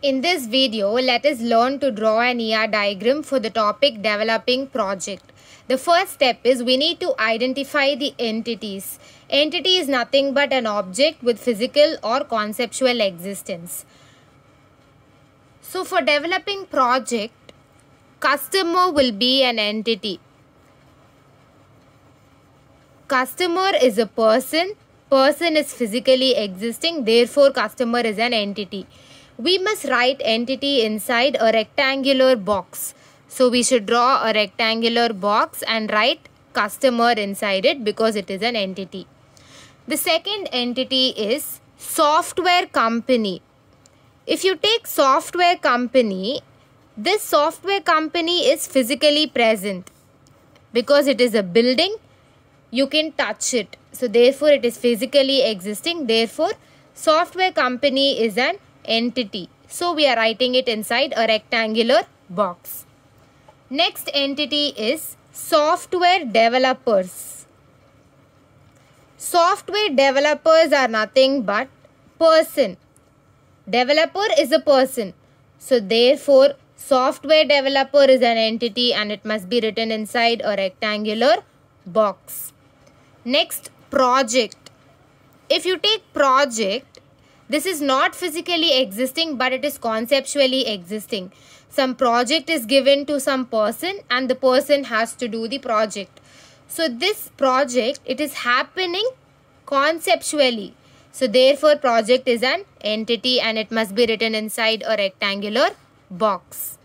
In this video, let us learn to draw an ER diagram for the topic developing project. The first step is we need to identify the entities. Entity is nothing but an object with physical or conceptual existence. So for developing project, customer will be an entity. Customer is a person. Person is physically existing. Therefore, customer is an entity. We must write entity inside a rectangular box. So we should draw a rectangular box and write customer inside it because it is an entity. The second entity is software company. If you take software company, this software company is physically present because it is a building you can touch it so therefore it is physically existing therefore software company is an entity. So we are writing it inside a rectangular box. Next entity is software developers. Software developers are nothing but person. Developer is a person. So therefore software developer is an entity and it must be written inside a rectangular box. Next, project. If you take project, this is not physically existing but it is conceptually existing. Some project is given to some person and the person has to do the project. So this project, it is happening conceptually. So therefore project is an entity and it must be written inside a rectangular box.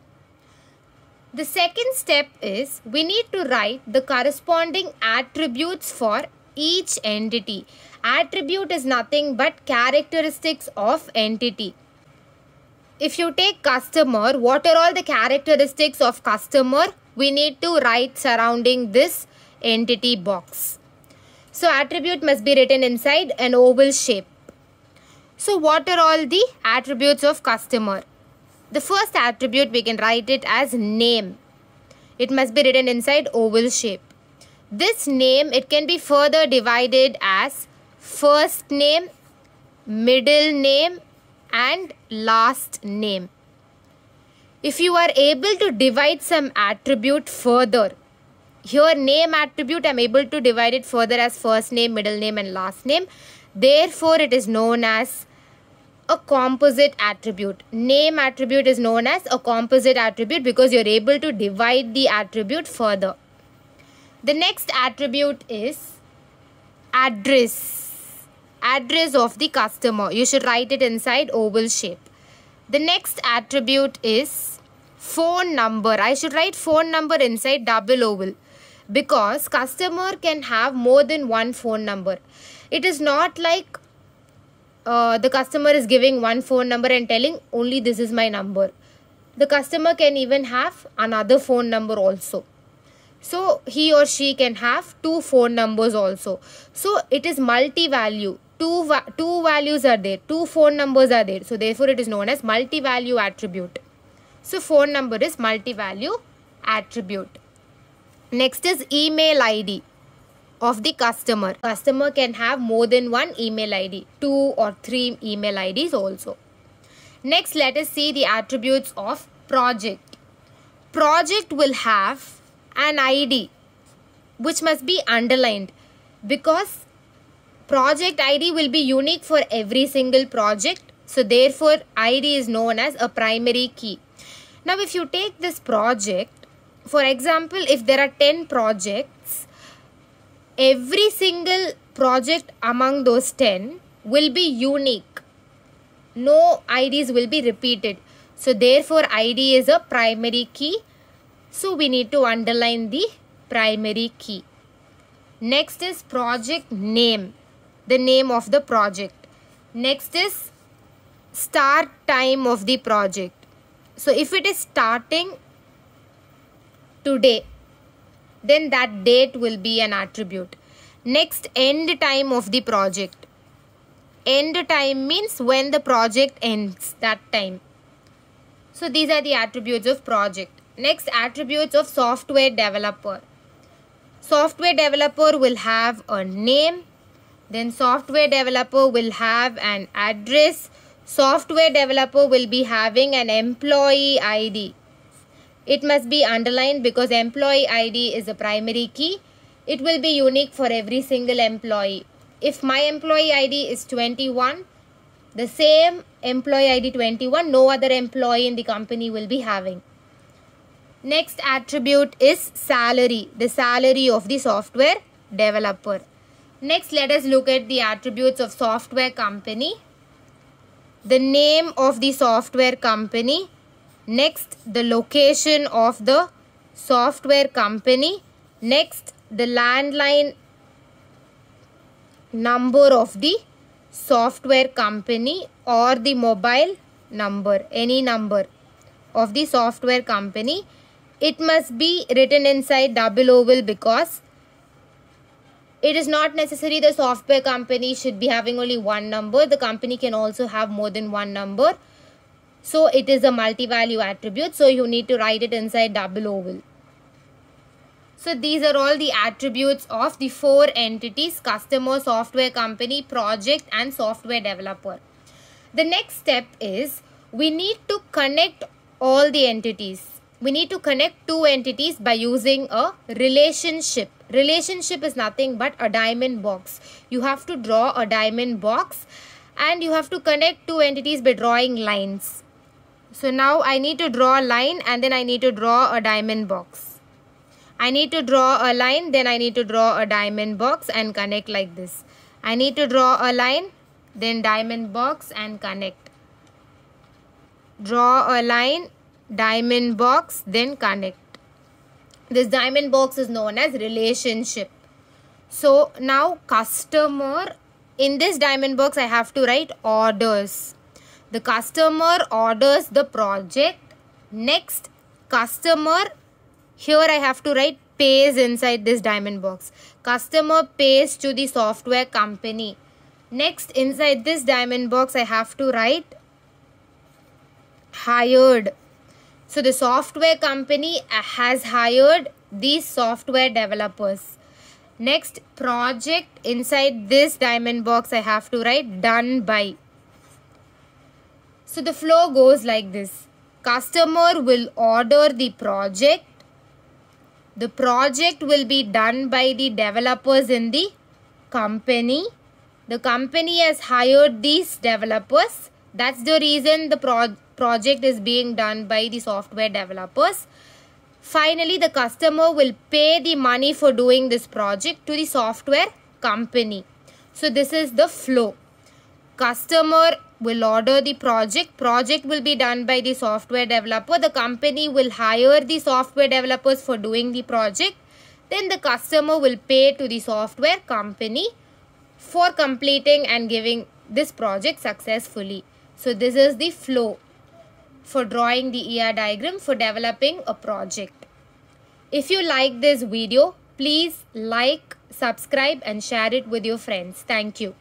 The second step is we need to write the corresponding attributes for each entity. Attribute is nothing but characteristics of entity. If you take customer, what are all the characteristics of customer? We need to write surrounding this entity box. So attribute must be written inside an oval shape. So what are all the attributes of customer? The first attribute we can write it as name. It must be written inside oval shape. This name it can be further divided as first name, middle name and last name. If you are able to divide some attribute further, here name attribute I am able to divide it further as first name, middle name and last name. Therefore, it is known as a composite attribute. Name attribute is known as a composite attribute because you are able to divide the attribute further. The next attribute is address. Address of the customer. You should write it inside oval shape. The next attribute is phone number. I should write phone number inside double oval because customer can have more than one phone number. It is not like uh, the customer is giving one phone number and telling only this is my number. The customer can even have another phone number also. So he or she can have two phone numbers also. So it is multi-value. Two, va two values are there. Two phone numbers are there. So therefore it is known as multi-value attribute. So phone number is multi-value attribute. Next is email ID of the customer. Customer can have more than one email ID, two or three email IDs also. Next, let us see the attributes of project. Project will have an ID which must be underlined because project ID will be unique for every single project. So therefore, ID is known as a primary key. Now, if you take this project, for example, if there are 10 projects, every single project among those 10 will be unique. No IDs will be repeated. So therefore ID is a primary key. So we need to underline the primary key. Next is project name. The name of the project. Next is start time of the project. So if it is starting today then that date will be an attribute. Next, end time of the project. End time means when the project ends, that time. So these are the attributes of project. Next, attributes of software developer. Software developer will have a name. Then software developer will have an address. software developer will be having an employee ID. It must be underlined because employee ID is a primary key. It will be unique for every single employee. If my employee ID is 21, the same employee ID 21, no other employee in the company will be having. Next attribute is salary, the salary of the software developer. Next, let us look at the attributes of software company. The name of the software company. Next, the location of the software company. Next, the landline number of the software company or the mobile number, any number of the software company. It must be written inside double oval because it is not necessary the software company should be having only one number. The company can also have more than one number. So it is a multi-value attribute. So you need to write it inside double oval. So these are all the attributes of the four entities customer, software company, project and software developer. The next step is we need to connect all the entities. We need to connect two entities by using a relationship. Relationship is nothing but a diamond box. You have to draw a diamond box and you have to connect two entities by drawing lines. So now I need to draw a line and then I need to draw a diamond box. I need to draw a line then I need to draw a diamond box and connect like this. I need to draw a line then diamond box and connect. Draw a line diamond box then connect this diamond box is known as relationship. So now customer, in this diamond box I have to write orders. The customer orders the project. Next customer, here I have to write pays inside this diamond box. Customer pays to the software company. Next inside this diamond box I have to write hired so the software company uh, has hired these software developers. Next project inside this diamond box I have to write done by. So the flow goes like this. Customer will order the project. The project will be done by the developers in the company. The company has hired these developers. That's the reason the project project is being done by the software developers. Finally, the customer will pay the money for doing this project to the software company. So this is the flow. Customer will order the project. Project will be done by the software developer. The company will hire the software developers for doing the project. Then the customer will pay to the software company for completing and giving this project successfully. So this is the flow for drawing the ER diagram for developing a project. If you like this video, please like, subscribe and share it with your friends. Thank you.